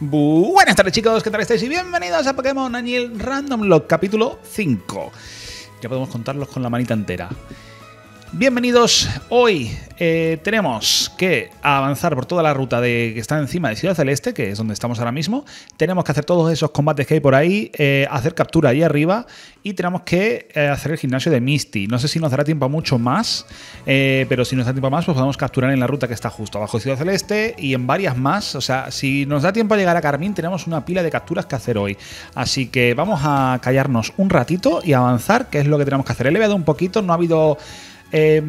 Buenas tardes chicos, ¿qué tal estáis? Y bienvenidos a Pokémon Aniel Random Log capítulo 5. Ya podemos contarlos con la manita entera. Bienvenidos, hoy eh, tenemos que avanzar por toda la ruta de, que está encima de Ciudad Celeste, que es donde estamos ahora mismo. Tenemos que hacer todos esos combates que hay por ahí, eh, hacer captura ahí arriba y tenemos que eh, hacer el gimnasio de Misty. No sé si nos dará tiempo a mucho más, pero si nos da tiempo a más, pues podemos capturar en la ruta que está justo abajo de Ciudad Celeste y en varias más. O sea, si nos da tiempo a llegar a Carmín, tenemos una pila de capturas que hacer hoy. Así que vamos a callarnos un ratito y avanzar, que es lo que tenemos que hacer. He leveado un poquito, no ha habido eh,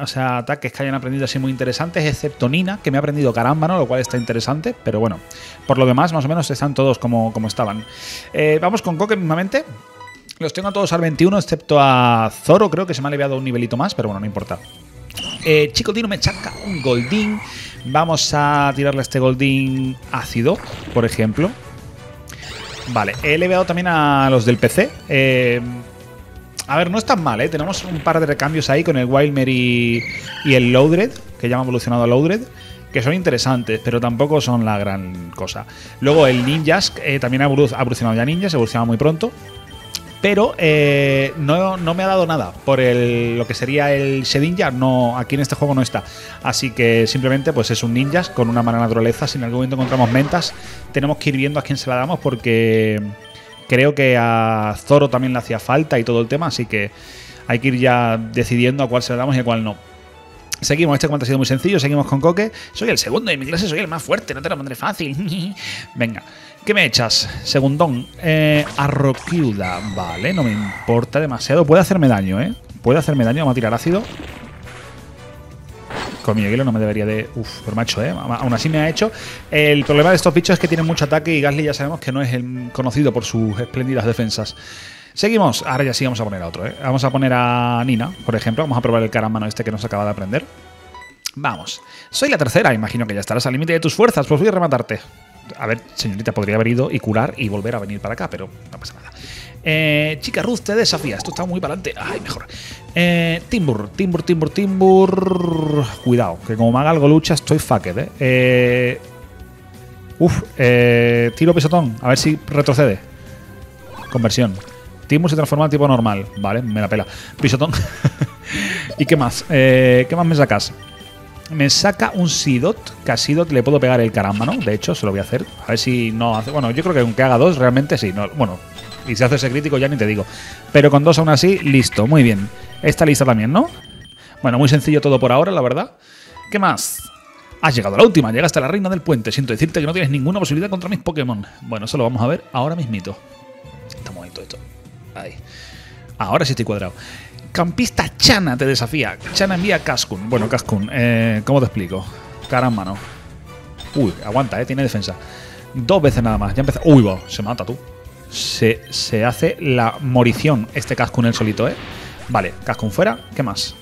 o sea, ataques que hayan aprendido así muy interesantes, excepto Nina, que me ha aprendido caramba, ¿no? lo cual está interesante, pero bueno, por lo demás, más o menos están todos como, como estaban. Eh, vamos con Coque mismamente. Los tengo a todos al 21, excepto a Zoro, creo que se me ha aliviado un nivelito más, pero bueno, no importa. Eh, Chico Tino me chaca un Goldín. Vamos a tirarle este Goldín ácido, por ejemplo. Vale, he leveado también a los del PC. Eh, a ver, no es tan mal, ¿eh? Tenemos un par de recambios ahí con el Wildmer y, el Loadred, que ya ha evolucionado a Loadred, que son interesantes, pero tampoco son la gran cosa. Luego el Ninjas, eh, también ha evolucionado ya Ninjas, evolucionado muy pronto. Pero eh, no, me ha dado nada por el, lo que sería el Shedinja. No, aquí en este juego no está. Así que simplemente pues es un ninjas con una mala naturaleza. Si en algún momento encontramos mentas, tenemos que ir viendo a quién se la damos porque Creo que a Zoro también le hacía falta y todo el tema, así que hay que ir ya decidiendo a cuál se le damos y a cuál no. Seguimos, este combate ha sido muy sencillo, seguimos con Coque. Soy el segundo de mi clase, soy el más fuerte, no te lo pondré fácil. Venga, ¿qué me echas? Segundón, eh, Arroquiuda, vale, no me importa demasiado. Puede hacerme daño, ¿eh? Puede hacerme daño, vamos a tirar ácido. Con mi hielo no me debería de... Uf, por macho, ¿eh? Aún así me ha hecho. El problema de estos bichos es que tienen mucho ataque y Gasly ya sabemos que no es el conocido por sus espléndidas defensas. Seguimos. Ahora ya sí vamos a poner a otro, ¿eh? Vamos a poner a Nina, por ejemplo. Vamos a probar el caramano este que nos acaba de aprender. Vamos. Soy la tercera, imagino que ya estarás al límite de tus fuerzas, pues voy a rematarte. A ver, señorita, podría haber ido y curar y volver a venir para acá, pero no pasa nada. Eh, chica Ruth te desafía. Esto está muy para adelante. Ay, mejor. Eh, Timbur, Timbur, Timbur, Timbur. Cuidado, que como me haga algo lucha estoy fucked, eh. eh uf, eh, tiro pisotón. A ver si retrocede. Conversión. Timbur se transforma en tipo normal. Vale, me la pela. Pisotón. ¿Y qué más? Eh, ¿Qué más me sacas? Me saca un Sidot, que a Sidot le puedo pegar el caramba, ¿no? De hecho, se lo voy a hacer. A ver si no hace. Bueno, yo creo que aunque haga dos, realmente sí. No, bueno, y si hace ese crítico ya ni te digo. Pero con dos aún así, listo, muy bien. Esta lista también, ¿no? Bueno, muy sencillo todo por ahora, la verdad. ¿Qué más? Has llegado a la última, llegaste a la reina del puente. Siento decirte que no tienes ninguna posibilidad contra mis Pokémon. Bueno, eso lo vamos a ver ahora mismito. Está bonito esto. Ahí. Ahora sí estoy cuadrado. Campista Chana te desafía. Chana envía a Cascun. Bueno, Cascun, eh, ¿cómo te explico? Caramba, no. Uy, aguanta, eh, tiene defensa. Dos veces nada más. Ya empezó. Uy, va, se mata tú se, hace la morición este casco en el solito, ¿eh? Vale, casco fuera. ¿Qué más?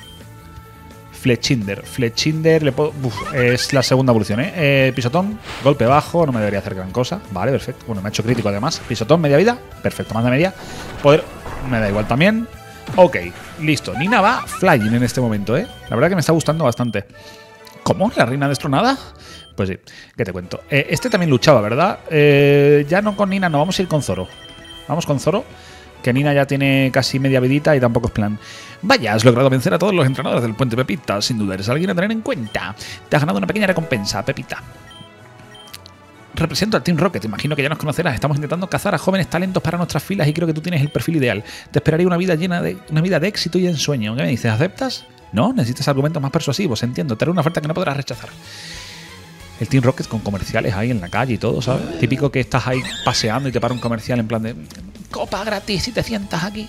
Fletchinder. Fletchinder le puedo, es la segunda evolución, ¿eh? ¿eh? Pisotón, golpe bajo, no me debería hacer gran cosa. Vale, perfecto. Bueno, me ha hecho crítico además. Pisotón, media vida. Perfecto, más de media. Poder, me da igual también. Ok, listo. Nina va flying en este momento, ¿eh? La verdad que me está gustando bastante. ¿Cómo? ¿La reina destronada? Pues sí, ¿qué te cuento? Eh, este también luchaba, ¿verdad? Eh, ya no con Nina, no, vamos a ir con Zoro. Vamos con Zoro, que Nina ya tiene casi media vidita y tampoco es plan. Vaya, has logrado vencer a todos los entrenadores del Puente Pepita. Sin duda eres alguien a tener en cuenta. Te has ganado una pequeña recompensa, Pepita. Represento al Team Rocket, imagino que ya nos conocerás. Estamos intentando cazar a jóvenes talentos para nuestras filas y creo que tú tienes el perfil ideal. Te esperaría una vida llena de una vida de éxito y ensueño. ¿Qué me dices? ¿Aceptas? No, necesitas argumentos más persuasivos, entiendo. Te haré una oferta que no podrás rechazar el Team Rocket con comerciales ahí en la calle y todo, ¿sabes? Típico que estás ahí paseando y te para un comercial en plan de copa gratis si te sientas aquí.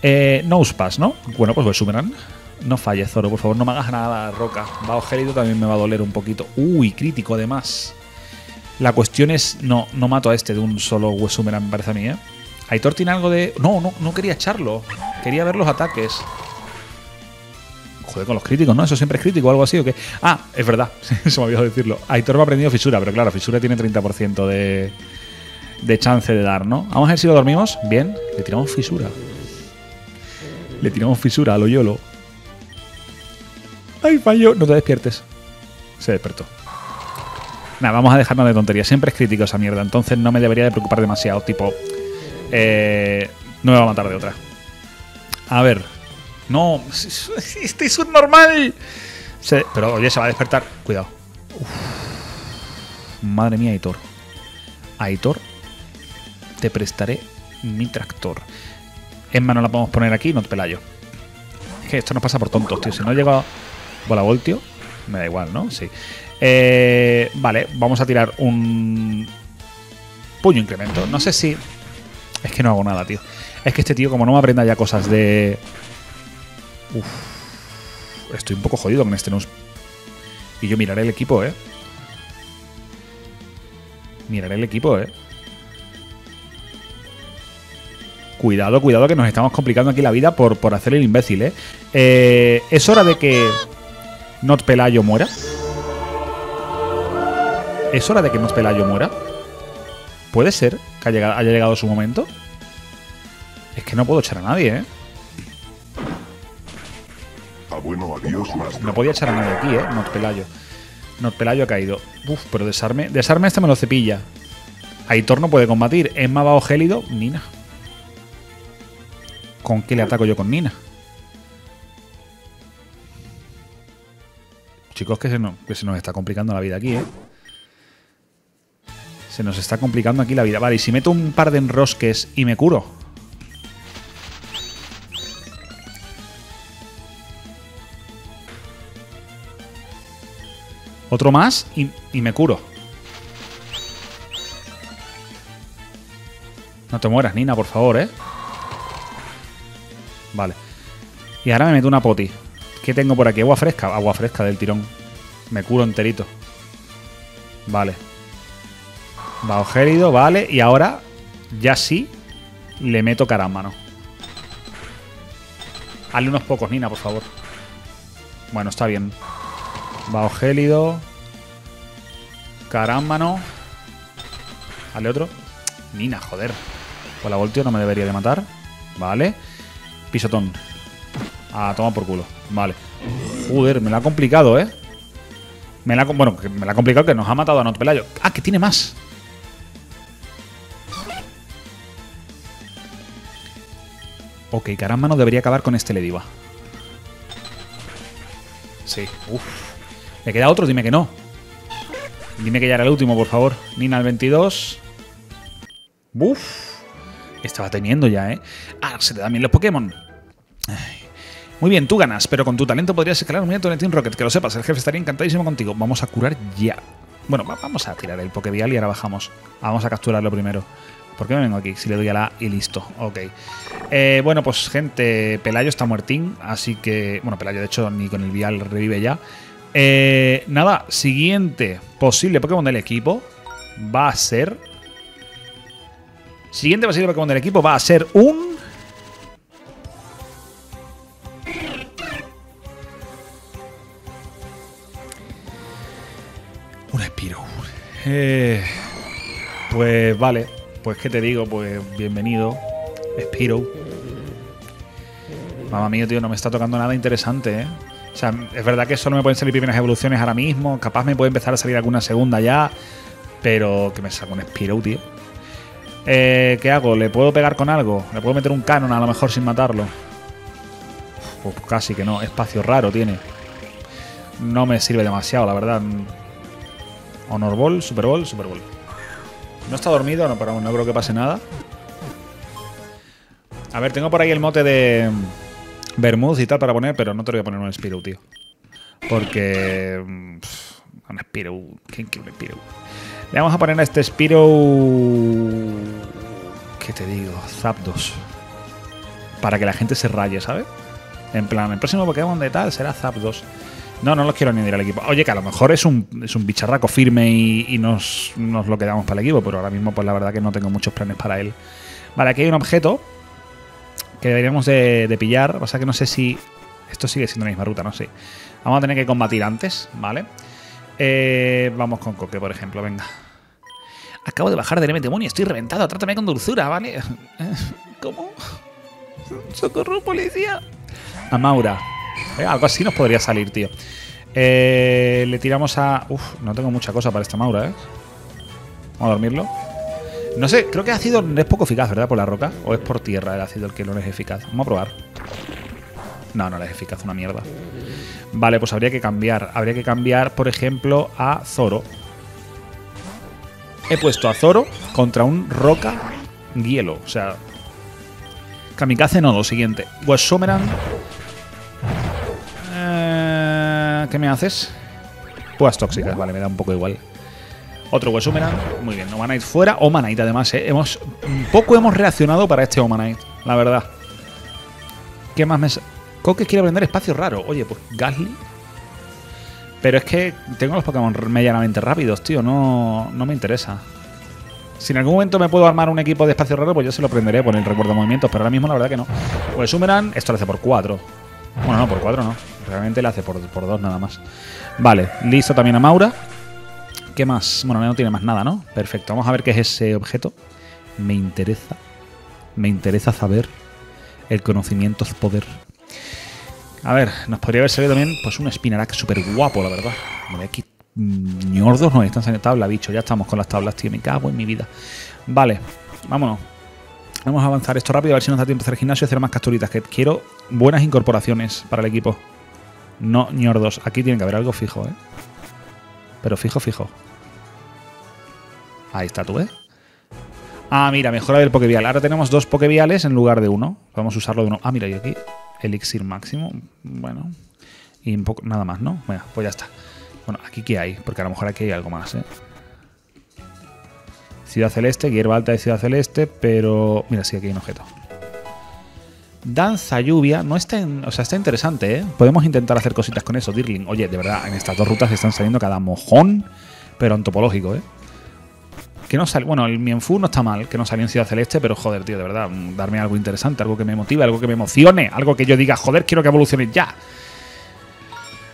Eh, Pass, ¿no? Bueno, pues voy Superman. No falles, Zoro, por favor, no me hagas nada, Roca. Va gelido también me va a doler un poquito. Uy, crítico además. La cuestión es, no, no mato a este de un solo Wesumeran, me parece a mí, ¿eh? Aitor tiene algo de... No, no, no quería echarlo. Quería ver los ataques. Joder, con los críticos, ¿no? Eso siempre es crítico o algo así, ¿o qué? Ah, es verdad, se me olvidó decirlo. Aitor me ha aprendido fisura, pero claro, fisura tiene 30% de, de chance de dar, ¿no? Vamos a ver si lo dormimos. Bien, le tiramos fisura. Le tiramos fisura a lo yolo. ¡Ay, fallo! No te despiertes. Se despertó. Nada, vamos a dejarnos de tonterías. Siempre es crítico esa mierda, entonces no me debería de preocupar demasiado. Tipo, eh, no me va a matar de otra. A ver. No, este es un normal. Pero oye, se va a despertar. Cuidado. Madre mía, Aitor. Aitor, te prestaré mi tractor. Emma no la podemos poner aquí, no te pelayo. Es que esto nos pasa por tontos, tío. Si no llega bola voltio, me da igual, ¿no? Sí. Eh, vale, vamos a tirar un puño incremento. No sé si. Es que no hago nada, tío. Es que este tío, como no me aprenda ya cosas de. Uf. Estoy un poco jodido con este Nus. Y yo miraré el equipo, ¿eh? Miraré el equipo, ¿eh? Cuidado, cuidado, que nos estamos complicando aquí la vida por, por hacer el imbécil, ¿eh? Eh, Es hora de que Not Pelayo muera. ¿Es hora de que Not Pelayo muera? ¿Puede ser que haya llegado, haya llegado su momento? Es que no puedo echar a nadie, ¿eh? A bueno, adiós. No podía echar a nadie aquí, ¿eh? Not Pelayo. Not Pelayo ha caído. Uf, pero desarme. Desarme este me lo cepilla. Aitor no puede combatir. Emma bajo gélido. Nina. ¿Con qué le ataco yo con Nina? Chicos, que se, nos, que se nos está complicando la vida aquí, ¿eh? Se nos está complicando aquí la vida. Vale, y si meto un par de enrosques y me curo. Otro más y, y me curo. No te mueras, Nina, por favor, ¿eh? Vale. Y ahora me meto una poti. ¿Qué tengo por aquí? Agua fresca. Agua fresca del tirón. Me curo enterito. Vale. Bajo gélido, vale. Y ahora, ya sí, le meto carámbano. Hazle unos pocos, Nina, por favor. Bueno, está bien. Bajo gélido. Carámbano. Dale otro. Nina, joder. Por la voltio no me debería de matar. Vale. Pisotón. Ah, toma por culo. Vale. Joder, me la ha complicado, ¿eh? Me la, bueno, me la ha complicado que nos ha matado a Not Pelayo. Ah, que tiene más. Ok, Carámbano debería acabar con este Lediva. Sí. Uf. ¿Le queda otro? Dime que no. Dime que ya era el último, por favor. Nina al 22. Uf. Estaba teniendo ya, ¿eh? Ah, se te dan bien los Pokémon. Muy bien, tú ganas, pero con tu talento podrías escalar un minuto en Team Rocket. Que lo sepas, el jefe estaría encantadísimo contigo. Vamos a curar ya. Bueno, va- vamos a tirar el Pokévial y ahora bajamos. Vamos a capturarlo primero. ¿Por qué me vengo aquí? Si le doy a la A y listo. Ok. Eh, bueno, pues gente, Pelayo está muertín, así que... Bueno, Pelayo de hecho ni con el Vial revive ya. Eh, nada, siguiente posible Pokémon del equipo va a ser... Siguiente posible Pokémon del equipo va a ser un... Un Spiro. Eh, pues vale, pues qué te digo, pues bienvenido, Spiro. Mamma mía, tío, no me está tocando nada interesante, ¿eh? O sea, es verdad que solo me pueden salir primeras evoluciones ahora mismo, capaz me puede empezar a salir alguna segunda ya, pero que me saca un Spiro, tío. Eh, ¿Qué hago? ¿Le puedo pegar con algo? ¿Le puedo meter un canon a lo mejor sin matarlo? Pues casi que no, espacio raro tiene. No me sirve demasiado, la verdad. Honor Ball, Super Ball, Super Ball. No está dormido, no, pero no creo que pase nada. A ver, tengo por ahí el mote de Bermud y tal para poner, pero no te voy a poner un Spiro, tío. Porque. mm, Un Spiro. ¿Quién quiere un Spiro? Le vamos a poner a este Spiro. ¿Qué te digo? Zapdos. Para que la gente se raye, ¿sabes? En plan, el próximo Pokémon de tal será Zapdos. No, no los quiero añadir al equipo. Oye, que a lo mejor es un, es un bicharraco firme y, nos, nos lo quedamos para el equipo, pero ahora mismo, pues la verdad que no tengo muchos planes para él. Vale, aquí hay un objeto que deberíamos de, de pillar. O sea que no sé si. Esto sigue siendo la misma ruta, no sé. Vamos a tener que combatir antes, ¿vale? Eh, vamos con Coque, por ejemplo, venga. Acabo de bajar del demonio, estoy reventado, trátame con dulzura, ¿vale? ¿Cómo? Socorro, policía. A Maura. Eh, algo así nos podría salir, tío. Eh, le tiramos a... Uf, no tengo mucha cosa para esta Maura, ¿eh? Vamos a dormirlo. No sé, creo que ácido es poco eficaz, ¿verdad? Por la roca. ¿O es por tierra el ácido el que no es eficaz? Vamos a probar. No, no es eficaz, una mierda. Vale, pues habría que cambiar. Habría que cambiar, por ejemplo, a Zoro. He puesto a Zoro contra un roca hielo. O sea, Kamikaze no, lo siguiente. Wesomeran. Eh, ¿Qué me haces? Pues tóxicas, vale, me da un poco igual. Otro Wesumeran. Muy bien, Omanite fuera. Omanite, además, ¿eh? Hemos, poco hemos reaccionado para este Omanite, la verdad. ¿Qué más me.? Coque quiere aprender espacio raro. Oye, pues Gasly. Pero es que tengo los Pokémon medianamente rápidos, tío. No, no me interesa. Si en algún momento me puedo armar un equipo de espacio raro, pues yo se lo aprenderé por el recuerdo de movimientos. Pero ahora mismo la verdad que no. Pues Sumeran, esto lo hace por 4. Bueno, no, por 4 no. Realmente le hace por 2 nada más. Vale, listo también a Maura. ¿Qué más? Bueno, no tiene más nada, ¿no? Perfecto. Vamos a ver qué es ese objeto. Me interesa. Me interesa saber. El conocimiento es poder. A ver, nos podría haber salido también pues un Spinarak súper guapo, la verdad. Mira aquí ñordos nos están saliendo tabla, bicho. Ya estamos con las tablas, tío. Me cago en mi vida. Vale, vámonos. Vamos a avanzar esto rápido, a ver si nos da tiempo de hacer gimnasio y hacer más capturitas. Que quiero buenas incorporaciones para el equipo. No ñordos. Aquí tiene que haber algo fijo, ¿eh? Pero fijo, fijo. Ahí está tú, ¿eh? Ah, mira, mejora del Pokevial. Ahora tenemos dos Pokeviales en lugar de uno. Vamos a usarlo de uno. Ah, mira, y aquí elixir máximo. Bueno. Y un poco, nada más, ¿no? Bueno, pues ya está. Bueno, aquí qué hay, porque a lo mejor aquí hay algo más, ¿eh? Ciudad Celeste, hierba alta de Ciudad Celeste, pero... Mira, sí, aquí hay un objeto. Danza lluvia, no está en, o sea, está interesante, ¿eh? Podemos intentar hacer cositas con eso, Dirling. Oye, de verdad, en estas dos rutas están saliendo cada mojón, pero antropológico, ¿eh? Que no sale, bueno, el Mienfu no está mal, que no salió en Ciudad Celeste, pero joder, tío, de verdad, darme algo interesante, algo que me motive, algo que me emocione, algo que yo diga, joder, quiero que evolucione ya.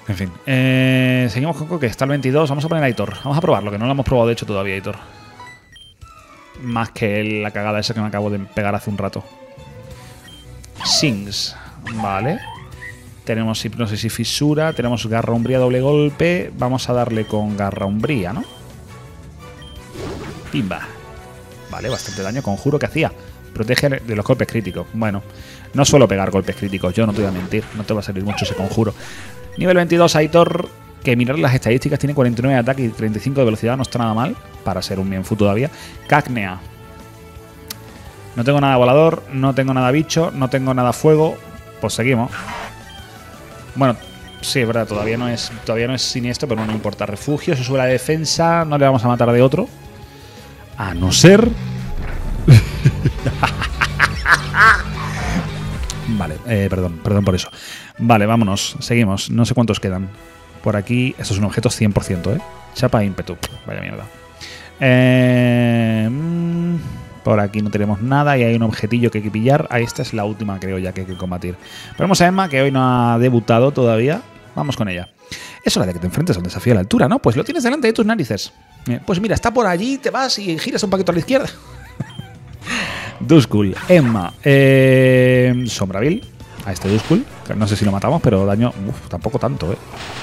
En fin, eh, seguimos con que está el 22. Vamos a poner a Aitor. Vamos a probarlo, que no lo hemos probado de hecho todavía, Aitor. Más que la cagada esa que me acabo de pegar hace un rato. Sings. Vale. Tenemos hipnosis y fisura. Tenemos garra umbría doble golpe. Vamos a darle con garra umbría, ¿no? Pimba. Vale, bastante daño. Conjuro que hacía. Protege de los golpes críticos. Bueno, no suelo pegar golpes críticos. Yo no te voy a mentir. No te va a salir mucho ese conjuro. Nivel 22, Aitor, que mirar las estadísticas, tiene 49 de ataque y 35 de velocidad, no está nada mal, para ser un Mienfu todavía. Cacnea. No tengo nada volador, no tengo nada bicho, no tengo nada fuego. Pues seguimos. Bueno, sí, es verdad, todavía no es, todavía no es siniestro, pero no importa. Refugio, se sube la defensa, no le vamos a matar de otro. A no ser... vale, eh, perdón, perdón por eso. Vale, vámonos, seguimos. No sé cuántos quedan. Por aquí, estos son objetos 100%, ¿eh? Chapa e ímpetu. Vaya mierda. Eh, mm, por aquí no tenemos nada y hay un objetillo que hay que pillar. Ahí esta es la última, creo ya, que hay que combatir. vemos a Emma, que hoy no ha debutado todavía. Vamos con ella. Es hora de que te enfrentes a un desafío a la altura, ¿no? Pues lo tienes delante de tus narices. Pues mira, está por allí, te vas y giras un poquito a la izquierda. Duskull, Emma, eh, Sombraville, a este Duskull. No sé si lo matamos, pero daño. Uf, tampoco tanto, ¿eh?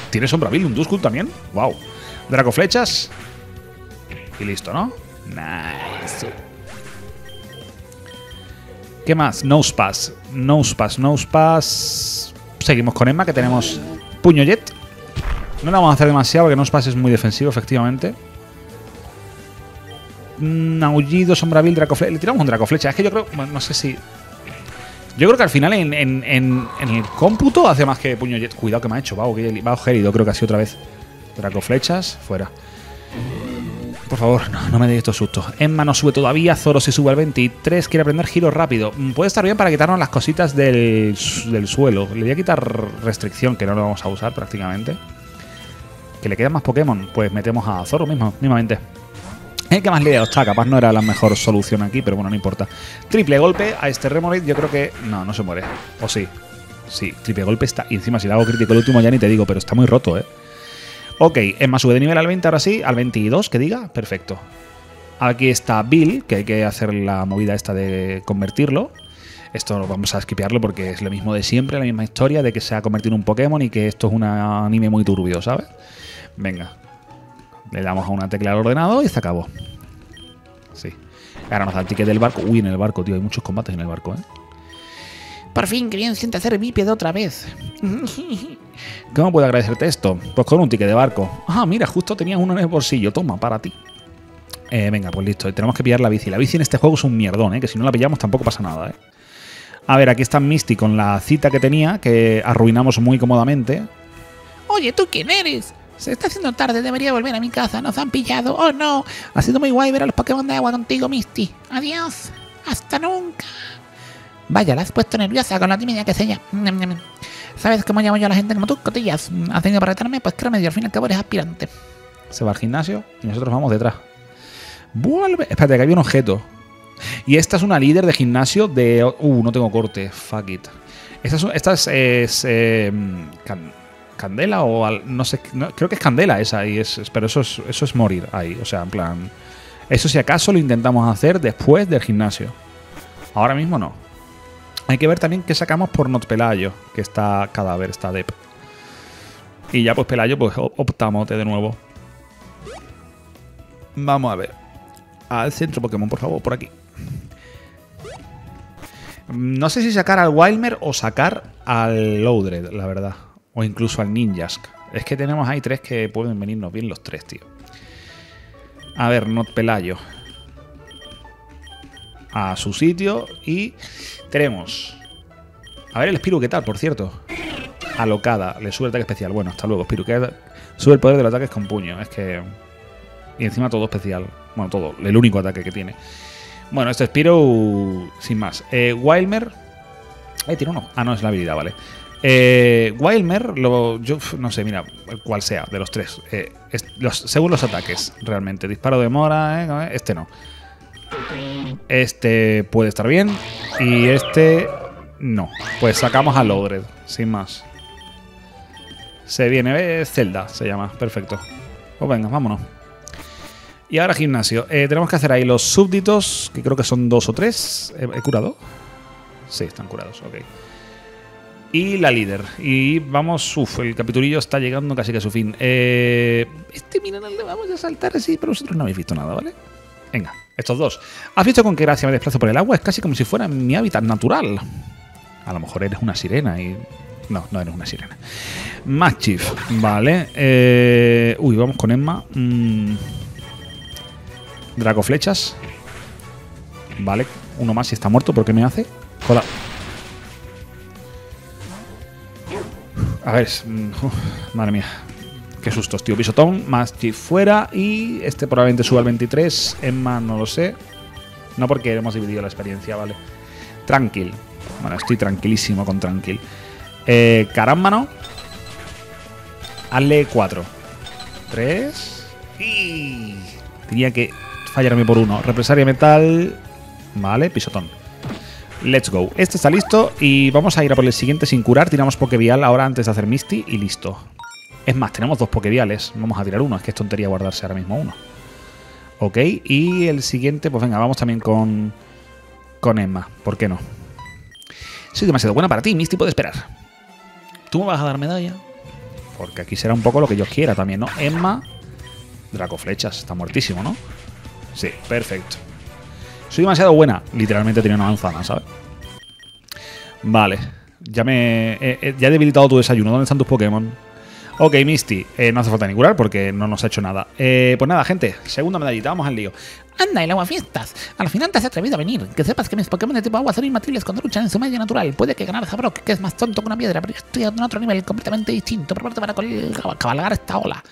¿Tiene Sombraville un Duskull también? ¡Wow! Draco flechas. Y listo, ¿no? Nice. ¿Qué más? Nosepass. Nosepass, Nosepass. Seguimos con Emma, que tenemos Puño Jet. No le vamos a hacer demasiado porque Nosepass es muy defensivo, efectivamente. Mm, aullido, Sombraville, Draco flecha. Le tiramos un Draco flecha. Es que yo creo. no sé si yo creo que al final en, el cómputo hace más que puño. Cuidado que me ha hecho. Va gélido, creo que así otra vez. Draco flechas, fuera. Por favor, no, no me deis estos sustos. Emma no sube todavía, Zoro se sube al 23, quiere aprender giro rápido. Mm, puede estar bien para quitarnos las cositas del, del suelo. Le voy a quitar restricción, que no lo vamos a usar prácticamente. ¿Que le quedan más Pokémon? Pues metemos a Zoro mismo, mismamente. ¿Qué más le está? Capaz no era la mejor solución aquí, pero bueno, no importa. Triple golpe a este Remoraid, yo creo que. No, no se muere. O sí. Sí, triple golpe está. Y encima, si le hago crítico el último, ya ni te digo, pero está muy roto, ¿eh? Ok, Emma sube de nivel al 20, ahora sí, al 22, que diga. Perfecto. Aquí está Bill, que hay que hacer la movida esta de convertirlo. Esto vamos a esquipearlo porque es lo mismo de siempre, la misma historia de que se ha convertido en un Pokémon y que esto es un anime muy turbio, ¿sabes? Venga. Le damos a una tecla al ordenador y se acabó. Sí. Ahora nos da el ticket del barco. Uy, en el barco, tío. Hay muchos combates en el barco, ¿eh? Por fin, que bien siente hacer bípedo otra vez. ¿Cómo puedo agradecerte esto? Pues con un ticket de barco. Ah, mira, justo tenías uno en el bolsillo. Toma, para ti. Eh, venga, pues listo. Tenemos que pillar la bici. La bici en este juego es un mierdón, ¿eh? Que si no la pillamos tampoco pasa nada, ¿eh? A ver, aquí está Misty con la cita que tenía, que arruinamos muy cómodamente. Oye, ¿tú quién eres? Se está haciendo tarde, debería volver a mi casa. Nos han pillado. Oh no. Ha sido muy guay ver a los Pokémon de agua contigo, Misty. Adiós. Hasta nunca. Vaya, la has puesto nerviosa con la tímida que se ella. ¿Sabes cómo llamo yo a la gente como tú, cotillas? ¿Has tenido para retarme? Pues créeme, al fin y al cabo eres aspirante. Se va al gimnasio y nosotros vamos detrás. Vuelve. Espérate, que había un objeto. Y esta es una líder de gimnasio de. Uh, no tengo corte. Fuck it. Esta es. Es, es, eh, can- Candela o. al- no sé. creo que es Candela esa. Y es, pero eso es, eso es morir ahí. O sea, en plan. Eso si acaso lo intentamos hacer después del gimnasio. Ahora mismo no. Hay que ver también qué sacamos por Not Pelayo. Que está cadáver, está Dep. Y ya pues Pelayo, pues op- optamote de nuevo. Vamos a ver. Al centro Pokémon, por favor, por aquí. No sé si sacar al Wilmer o sacar al Loudred, la verdad. O incluso al Ninjask. Es que tenemos ahí tres que pueden venirnos bien los tres, tío. A ver, Not Pelayo. A su sitio. Y tenemos. A ver el Spiru, ¿qué tal, por cierto? Alocada. Le sube el ataque especial. Bueno, hasta luego, Spiru. Sube el poder de los ataques con puño. Es que. Y encima todo especial. Bueno, todo. El único ataque que tiene. Bueno, este Spiro sin más. Eh, Wilmer. Eh, tiene uno. Ah, no, es la habilidad, vale. Eh, Wilmer, no sé, mira, el cual sea, de los tres. Eh, según los ataques, realmente. Disparo de mora, eh, este no. Este puede estar bien. Y este no. Pues sacamos a Lodred, sin más. Se viene, eh, Zelda se llama, perfecto. Pues venga, vámonos. Y ahora gimnasio. Eh, tenemos que hacer ahí los súbditos, que creo que son dos o tres. ¿He, he curado? Sí, están curados, ok. Y la líder. Y vamos, uff, el capitulillo está llegando casi que a su fin. Eh, este no le vamos a saltar así, pero vosotros no habéis visto nada, ¿vale? Venga, estos dos. ¿Has visto con qué gracia me desplazo por el agua? Es casi como si fuera mi hábitat natural. A lo mejor eres una sirena y... No, no eres una sirena. Machif, vale. Eh, uy, vamos con Emma. Mm. Draco flechas. Vale, uno más si está muerto, ¿pero qué me hace? Joda. A ver, mm, madre mía. Qué sustos, tío. Pisotón, más chip fuera. Y este probablemente suba al 23. Emma, no lo sé. No porque hemos dividido la experiencia, vale. Tranquil. Bueno, estoy tranquilísimo con Tranquil. Eh, Carámbano. Hazle 4. 3. Y. Tenía que fallarme por uno. Represaria metal. Vale, pisotón. Let's go. Este está listo y vamos a ir a por el siguiente sin curar. Tiramos Pokevial ahora antes de hacer Misty y listo. Es más, tenemos dos Pokeviales. Vamos a tirar uno. Es que es tontería guardarse ahora mismo uno. Ok, y el siguiente, pues venga, vamos también con, con Emma. ¿Por qué no? Soy demasiado buena para ti, Misty puede esperar. ¿Tú me vas a dar medalla? Porque aquí será un poco lo que yo quiera también, ¿no? Emma, Draco Flechas, está muertísimo, ¿no? Sí, perfecto. Soy demasiado buena. Literalmente tenía una manzana, ¿sabes? Vale. Ya me. ya he debilitado tu desayuno. ¿Dónde están tus Pokémon? Ok, Misty. eh, no hace falta ni curar porque no nos ha hecho nada. Eh, pues nada, gente. Segunda medallita. Vamos al lío. Anda, el agua fiestas. Al final te has atrevido a venir. Que sepas que mis Pokémon de tipo agua son imbatibles cuando luchan en su medio natural. Puede que ganar a Brock, que es más tonto que una piedra, pero yo estoy un otro nivel completamente distinto. Prepárate para cabalgar esta ola.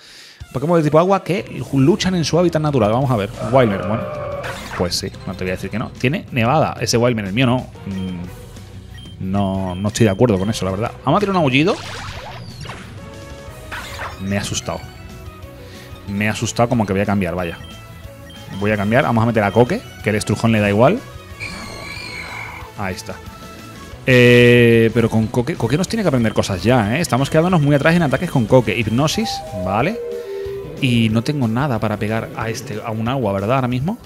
Pokémon de tipo agua que luchan en su hábitat natural. Vamos a ver. Wilmer, bueno. Pues sí, no te voy a decir que no. Tiene nevada. Ese Wilmer, el mío no. Mm, No, no estoy de acuerdo con eso, la verdad. Vamos a tirar un aullido. Me he asustado. Me he asustado como que voy a cambiar, vaya. Voy a cambiar. Vamos a meter a Coque, que el estrujón le da igual. Ahí está. Eh, pero con Coque, Coque nos tiene que aprender cosas ya, ¿eh? Estamos quedándonos muy atrás en ataques con Coque. Hipnosis, ¿vale? Y no tengo nada para pegar a este, a un agua, ¿verdad? Ahora mismo.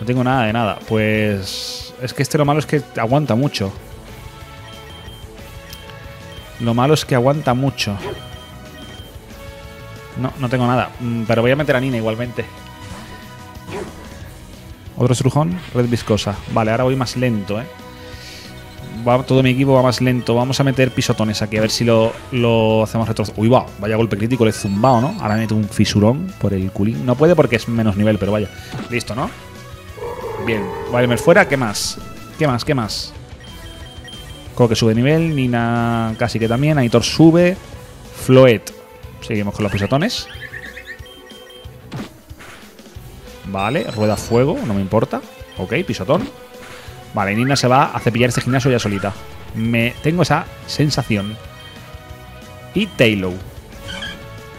No tengo nada de nada. Pues. Es que este lo malo es que aguanta mucho. Lo malo es que aguanta mucho. No, no tengo nada. Mm, Pero voy a meter a Nina igualmente. Otro estrujón, red viscosa. Vale, ahora voy más lento, ¿eh? Todo mi equipo va más lento. Vamos a meter pisotones aquí, a ver si lo, lo hacemos retroceder. Uy, va, vaya golpe crítico, le he zumbado, ¿no? Ahora meto un fisurón por el culín. No puede porque es menos nivel, pero vaya. Listo, ¿no? Bien, vale, fuera, ¿qué más? ¿Qué más? ¿Qué más? Como que sube nivel, Nina casi que también, Aitor sube, Floet. Seguimos con los pisotones. Vale, rueda fuego, no me importa. Ok, pisotón. Vale, Nina se va a cepillar este gimnasio ya solita. Me tengo esa sensación. Y Taylor.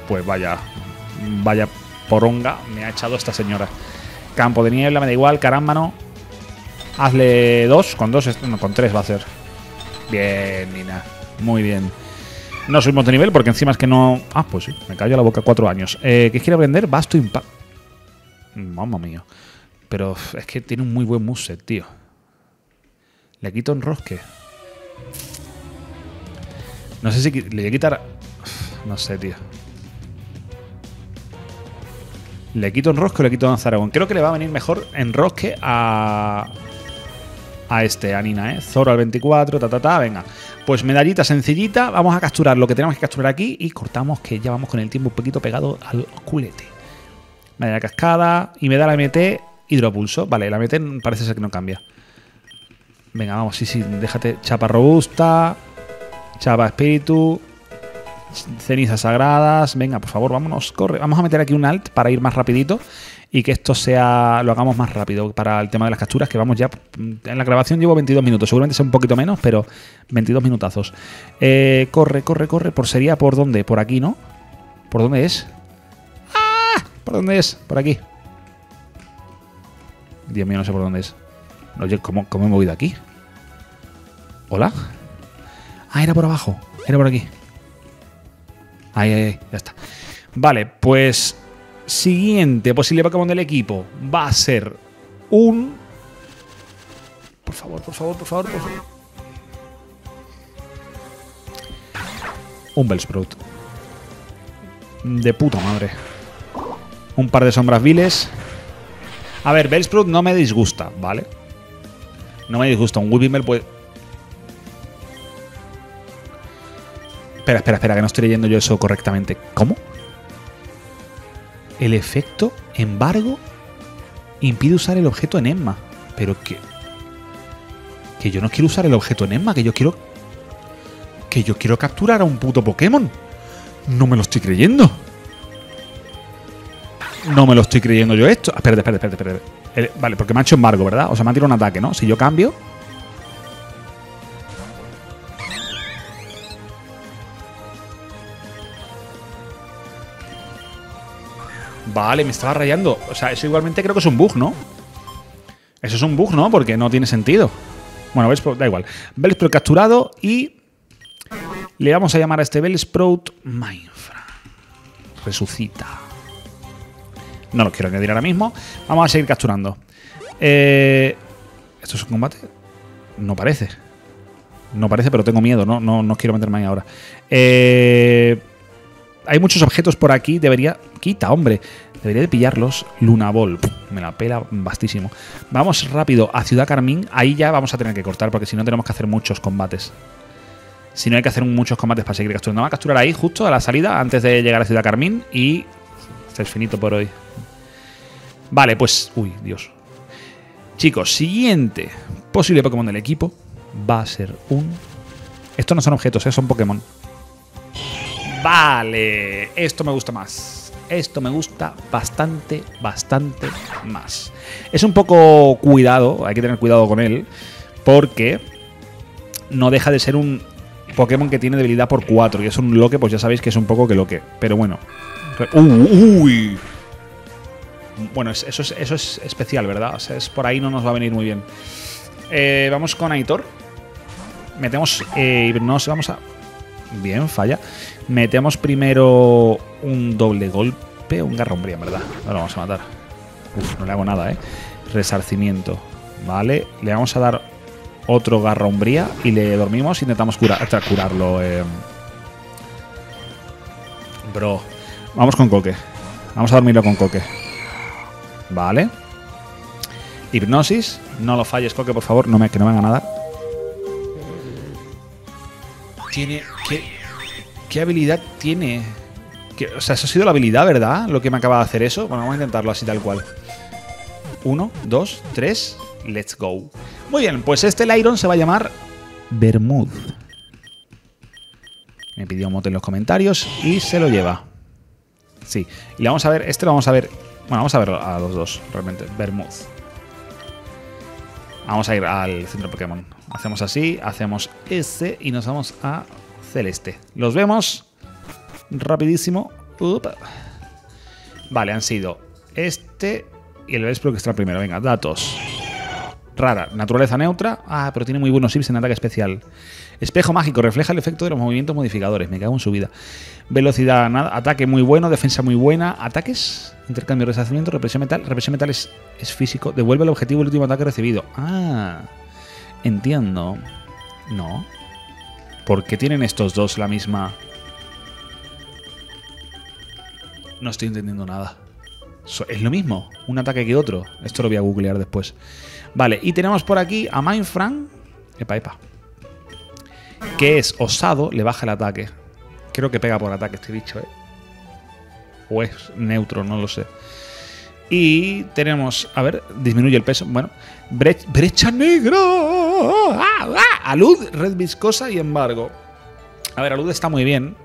Pues vaya, vaya poronga me ha echado esta señora. Campo de niebla, me da igual, carámbano. Hazle dos, con dos, no, con tres va a ser. Bien, Nina. Muy bien. No subimos de nivel porque encima es que no. Ah, pues sí, me cayó la boca cuatro años. Eh, ¿Qué quiere aprender? Basto Impact. Mamma mía. Pero es que tiene un muy buen moveset, tío. Le quito enrosque. No sé si le voy a quitar. No sé, tío. ¿Le quito enrosque o le quito danzaragón? Creo que le va a venir mejor enrosque a. A este, a Nina, ¿eh? Zoro al 24, ta ta ta, venga. Pues medallita sencillita, vamos a capturar lo que tenemos que capturar aquí y cortamos que ya vamos con el tiempo un poquito pegado al culete. Medalla cascada y me da la MT hidropulso. Vale, la MT parece ser que no cambia. Venga, vamos, sí, sí, déjate. Chapa robusta, chapa espíritu, cenizas sagradas. Venga, por favor, vámonos, corre. Vamos a meter aquí un alt para ir más rapidito y que esto sea lo hagamos más rápido para el tema de las capturas, que vamos ya... En la grabación llevo 22 minutos, seguramente sea un poquito menos, pero 22 minutazos. Eh, corre, corre, corre. Por sería por dónde? Por aquí, ¿no? ¿Por dónde es? ¡Ah! ¿Por dónde es? Por aquí. Dios mío, no sé por dónde es. Oye, ¿cómo, cómo voy de aquí? ¿Hola? Ah, era por abajo. Era por aquí. Ahí, ahí, ahí, ya está. Vale, pues. Siguiente posible Pokémon del equipo va a ser un. Por favor, por favor, por favor, por favor. Un Bellsprout. De puta madre. Un par de sombras viles. A ver, Bellsprout no me disgusta, ¿vale? No me disgusta. Un Weepinbell puede. Espera, espera, espera, que no estoy leyendo yo eso correctamente. ¿Cómo? El efecto embargo impide usar el objeto enigma. Pero que. Que yo no quiero usar el objeto enigma, que yo quiero. Que yo quiero capturar a un puto Pokémon. No me lo estoy creyendo. No me lo estoy creyendo yo esto. Ah, Espérate, espérate, espérate, espérate. El- vale, porque me ha hecho embargo, ¿verdad? O sea, me ha tirado un ataque, ¿no? Si yo cambio. Vale, me estaba rayando. O sea, eso igualmente creo que es un bug, ¿no? Eso es un bug, ¿no? Porque no tiene sentido. Bueno, Bellsprout, da igual. Bellsprout capturado y le vamos a llamar a este Bellsprout Mindfra. Resucita. No lo quiero añadir ahora mismo. Vamos a seguir capturando. Eh, ¿Esto es un combate? No parece. No parece, pero tengo miedo. No, no, no quiero meterme ahí ahora. Eh, hay muchos objetos por aquí. Debería. Quita, hombre. Debería de pillarlos. Luna Ball. Me la pela bastísimo. Vamos rápido a Ciudad Carmín. Ahí ya vamos a tener que cortar porque si no tenemos que hacer muchos combates. Si no hay que hacer muchos combates para seguir capturando. Vamos a capturar ahí justo a la salida antes de llegar a Ciudad Carmín y. Es finito por hoy. Vale, pues. Uy, Dios. Chicos, siguiente posible Pokémon del equipo va a ser un. Estos no son objetos, eh, son Pokémon. Vale, esto me gusta más. Esto me gusta bastante, bastante más. Es un poco cuidado, hay que tener cuidado con él, porque no deja de ser un Pokémon que tiene debilidad por 4 y es un loque, pues ya sabéis que es un poco que loque. Pero bueno. Uh, uy. Bueno, es- eso es, especial, ¿verdad? Es por ahí no nos va a venir muy bien. Eh, vamos con Aitor. Metemos. Eh, nos vamos a. Bien, falla. Metemos primero un doble golpe, un en verdad. No lo vamos a matar. Uf, no le hago nada, ¿eh? Resarcimiento. Vale, le vamos a dar otro garra umbría y le dormimos. Intentamos cura- tra- curarlo. eh. Bro, vamos con coque. Vamos a dormirlo con coque. Vale. Hipnosis. No lo falles, coque, por favor. No me, que no me haga nada. Tiene. ¿Qué, qué habilidad tiene? ¿Qué- o sea, eso ha sido la habilidad, ¿verdad? Lo que me acaba de hacer eso. Bueno, vamos a intentarlo así tal cual. Uno, dos, tres. Let's go. Muy bien, pues este Lyron se va a llamar Bermud. Me pidió un mote en los comentarios y se lo lleva. Sí. Y vamos a ver, este lo vamos a ver. Bueno, vamos a ver a los dos, realmente. Bermud. Vamos a ir al centro Pokémon. Hacemos así, hacemos ese y nos vamos a celeste. Los vemos rapidísimo. Vale, han sido este y el Bellsprout que está primero. Venga, datos. Rara, naturaleza neutra. Ah, pero tiene muy buenos IPs en ataque especial. Espejo mágico, refleja el efecto de los movimientos modificadores. Me cago en su vida. Velocidad, nada. Ataque muy bueno, defensa muy buena. Ataques, intercambio, resacimiento, represión metal. Represión metal es, físico. Devuelve el objetivo del último ataque recibido. Ah, entiendo. No. ¿Por qué tienen estos dos la misma? No estoy entendiendo nada. Es lo mismo, un ataque que otro. Esto lo voy a googlear después. Vale, y tenemos por aquí a Mindfrank. Epa, epa. Que es osado, le baja el ataque. Creo que pega por ataque este bicho, ¿eh? O es neutro, no lo sé. Y tenemos, a ver, disminuye el peso. Bueno, bre- brecha negra. ¡Ah, ah! Alud, red viscosa y embargo. A ver, Alud está muy bien,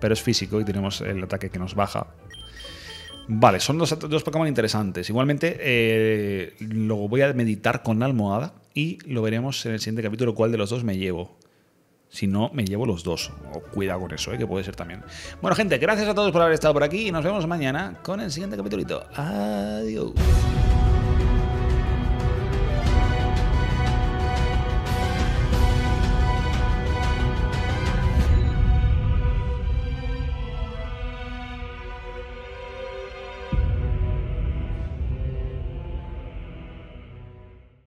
pero es físico y tenemos el ataque que nos baja. Vale, son dos, dos Pokémon interesantes. Igualmente, eh, lo voy a meditar con la almohada y lo veremos en el siguiente capítulo cuál de los dos me llevo. Si no, me llevo los dos. O cuidado con eso, eh, que puede ser también. Bueno, gente, gracias a todos por haber estado por aquí y nos vemos mañana con el siguiente capítulo. Adiós.